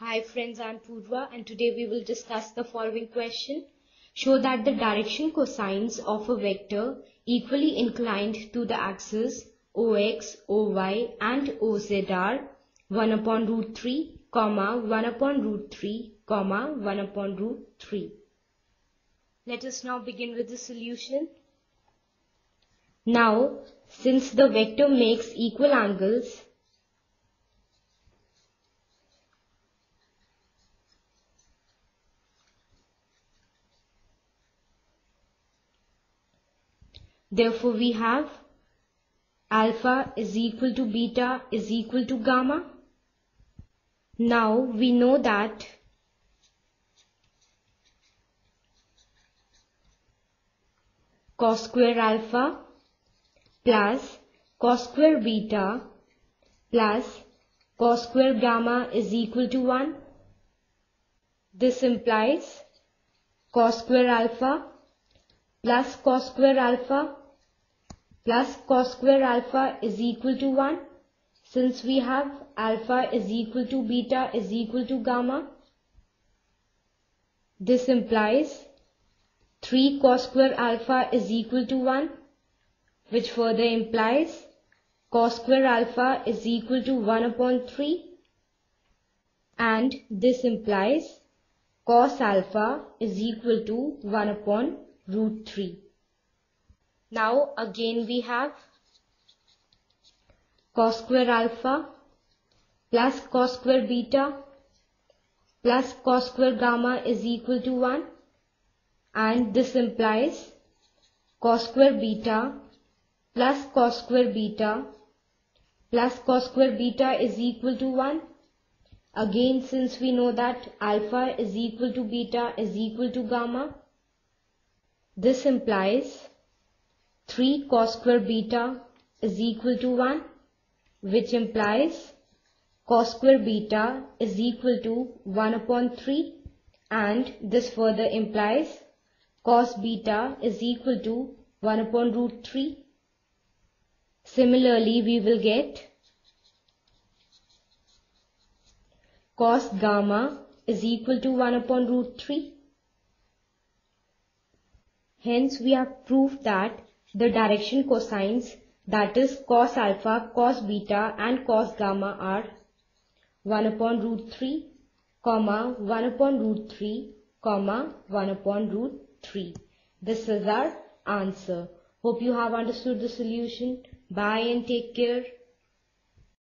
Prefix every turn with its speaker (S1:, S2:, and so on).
S1: Hi friends, I'm Purva and today we will discuss the following question. Show that the direction cosines of a vector equally inclined to the axes OX, OY and OZ are 1 upon root 3, comma 1 upon root 3, comma 1 upon root 3. Let us now begin with the solution. Now, since the vector makes equal angles, Therefore, we have alpha is equal to beta is equal to gamma. Now, we know that cos square alpha plus cos square beta plus cos square gamma is equal to 1. This implies cos square alpha plus cos square alpha plus cos square alpha is equal to 1 since we have alpha is equal to beta is equal to gamma. This implies 3 cos square alpha is equal to 1 which further implies cos square alpha is equal to 1 upon 3 and this implies cos alpha is equal to 1 upon root 3. Now again we have cos square alpha plus cos square beta plus cos square gamma is equal to 1 and this implies cos square beta plus cos square beta plus cos square beta is equal to 1 again since we know that alpha is equal to beta is equal to gamma this implies 3 cos square beta is equal to 1 which implies cos square beta is equal to 1 upon 3 and this further implies cos beta is equal to 1 upon root 3. Similarly, we will get cos gamma is equal to 1 upon root 3 Hence, we have proved that the direction cosines that is cos alpha, cos beta and cos gamma are 1 upon root 3, comma 1 upon root 3, comma 1 upon root 3. This is our answer. Hope you have understood the solution. Bye and take care.